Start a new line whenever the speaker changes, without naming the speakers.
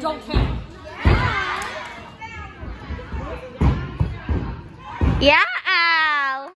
don't care.
Yeah.